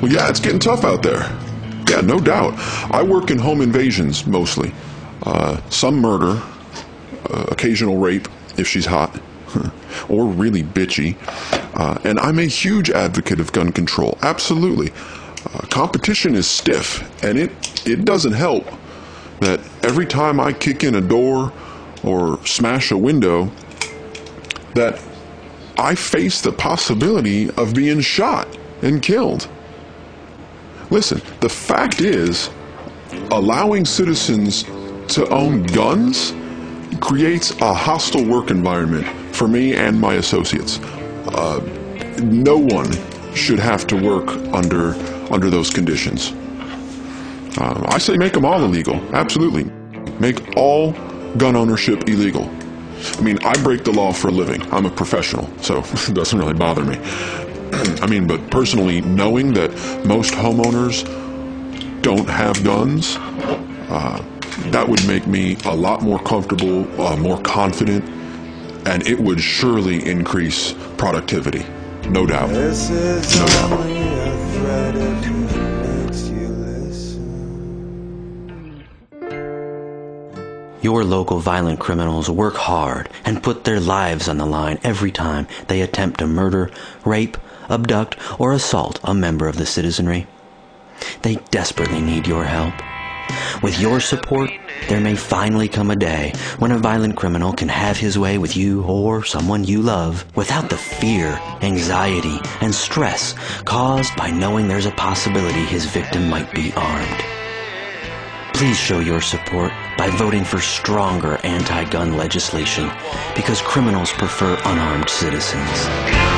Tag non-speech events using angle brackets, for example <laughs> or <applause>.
Well, yeah, it's getting tough out there. Yeah, no doubt. I work in home invasions mostly. Uh, some murder, uh, occasional rape if she's hot, <laughs> or really bitchy. Uh, and I'm a huge advocate of gun control. Absolutely. Uh, competition is stiff, and it, it doesn't help that every time I kick in a door or smash a window, that I face the possibility of being shot and killed. Listen, the fact is, allowing citizens to own guns creates a hostile work environment for me and my associates. Uh, no one should have to work under under those conditions. Uh, I say make them all illegal. Absolutely, make all gun ownership illegal. I mean, I break the law for a living. I'm a professional, so <laughs> it doesn't really bother me. <clears throat> I mean, but personally, knowing that most homeowners don't have guns, uh, that would make me a lot more comfortable, uh, more confident, and it would surely increase productivity. No doubt. No doubt. Your local violent criminals work hard and put their lives on the line every time they attempt to murder, rape, abduct, or assault a member of the citizenry. They desperately need your help. With your support, there may finally come a day when a violent criminal can have his way with you or someone you love without the fear, anxiety, and stress caused by knowing there's a possibility his victim might be armed. Please show your support by voting for stronger anti-gun legislation because criminals prefer unarmed citizens.